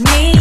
me.